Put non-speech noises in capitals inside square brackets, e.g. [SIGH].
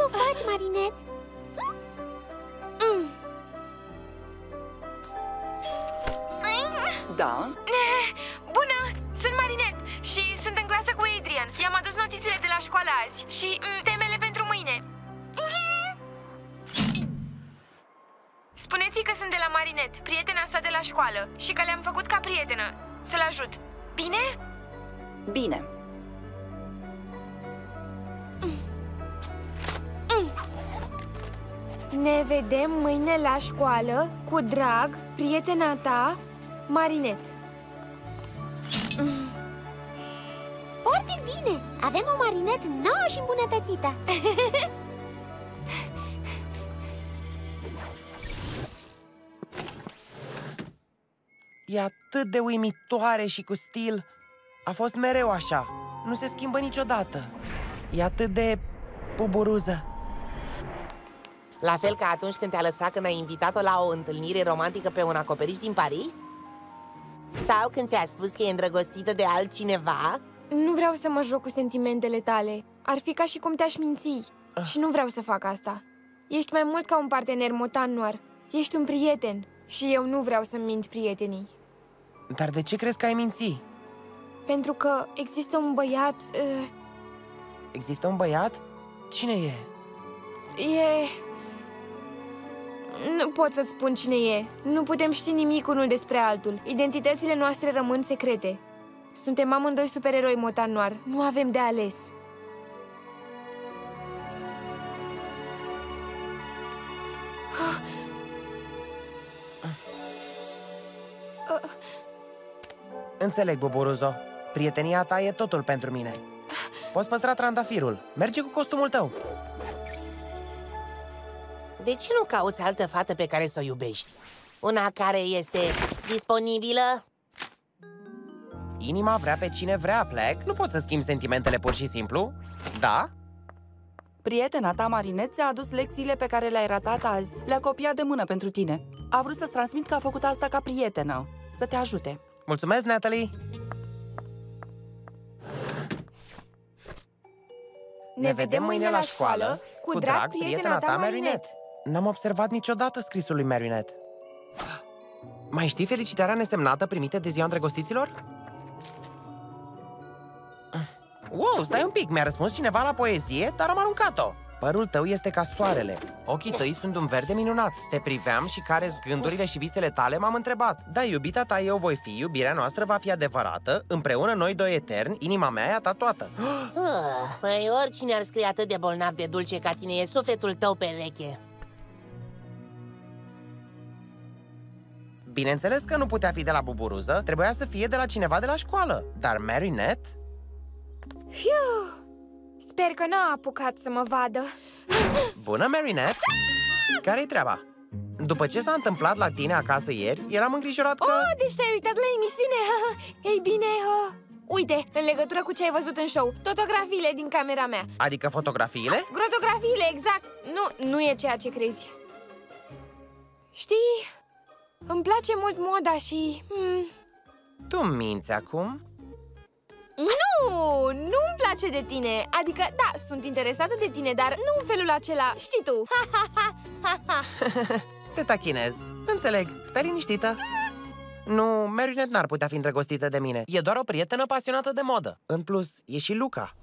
să o faci, Marinet? Da? [LAUGHS] Bună! Sunt Marinet și sunt în clasă cu Adrian. I-am adus notițele de la școală azi și mm, temele pentru mâine. [LAUGHS] Spuneți că sunt de la Marinet, prietena sa de la școală și că le-am făcut ca prietenă. Să-l ajut. Bine? Bine. Ne vedem mâine la școală cu drag, prietena ta, Marinet. [LAUGHS] Foarte bine! Avem o Marinet nouă și îmbunătățită [LAUGHS] E atât de uimitoare și cu stil. A fost mereu așa. Nu se schimbă niciodată. E atât de buburuză. La fel ca atunci când te-a lăsat când ai invitat-o la o întâlnire romantică pe un acoperiș din Paris? Sau când ți-a spus că e îndrăgostită de altcineva? Nu vreau să mă joc cu sentimentele tale. Ar fi ca și cum te-aș minți. Și nu vreau să fac asta. Ești mai mult ca un partener motan noir. Ești un prieten. Și eu nu vreau să-mi mint prietenii. Dar de ce crezi că ai minți? Pentru că există un băiat... Uh, Există un băiat? Cine e? e... Nu pot să-ți spun cine e. Nu putem ști nimic unul despre altul. Identitățile noastre rămân secrete. Suntem amândoi supereroi motan noir. Nu avem de ales. Înțeleg, Buburuzo. Prietenia ta e totul pentru mine. Poți păstra trandafirul. Merge cu costumul tău. De ce nu cauți altă fată pe care să o iubești? Una care este disponibilă? Inima vrea pe cine vrea, plec. Nu poți să schimbi sentimentele pur și simplu. Da? Prietena ta, Marinet, ți-a adus lecțiile pe care le-ai ratat azi. Le-a copiat de mână pentru tine. A vrut să-ți transmit că a făcut asta ca prietenă. Să te ajute. Mulțumesc, Natalie! Ne vedem mâine la școală. Cu drag, prietena ta, Marinette. N-am observat niciodată scrisul lui Marinette. Mai știi felicitarea nesemnată primită de ziua îndrăgostiților? Wow, stai un pic, mi-a răspuns cineva la poezie, dar am aruncat-o. Părul tău este ca soarele. Ochii tăi sunt un verde minunat. Te priveam și care gândurile și visele tale m-am întrebat. Da, iubita ta eu voi fi, iubirea noastră va fi adevărată Împreună noi doi eterni, inima mea e a ta toată. Uh, păi oricine ar scrie atât de bolnav de dulce ca tine e sufletul tău pereche Bineînțeles că nu putea fi de la Buburuză Trebuia să fie de la cineva de la școală Dar Marinette? Fiu! Sper că n-a apucat să mă vadă. Bună, Marinette! Care-i treaba? După ce s-a întâmplat la tine acasă ieri, eram îngrijorat că... Oh, deci te-ai uitat la emisiune! [LAUGHS] Ei bine, uh, uite, în legătură cu ce ai văzut în show, fotografiile din camera mea. Adică fotografiile? Grotografiile, exact! Nu, nu e ceea ce crezi. Știi, îmi place mult moda și... Hmm, Tu minți acum? nu, nu-mi place de tine Adică, da, sunt interesată de tine, dar nu în felul acela, știi tu [LAUGHS] Te tachinez. Înțeleg. Stai liniștită. Nu, Marinette n-ar putea fi îndrăgostită de mine. E doar o prietenă pasionată de modă. În plus, e și Luca.